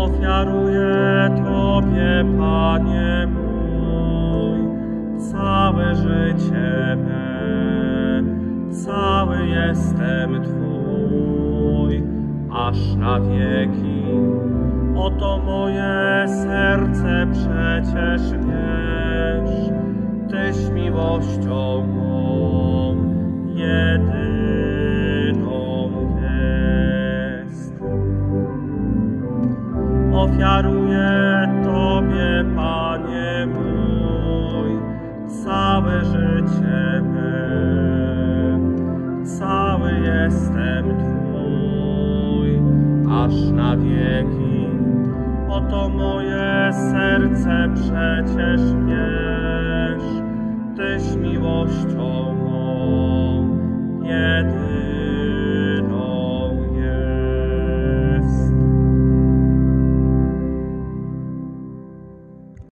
Ofiaruję Tobie, Panie mój, całe życie me, cały jestem Twój, aż na wieki. Oto moje serce przecież wiesz, Tyś miłością Ofiaruję Tobie, Panie mój, całe życie me, cały jestem Twój, aż na wieki. Oto moje serce przecież wiesz, Tyś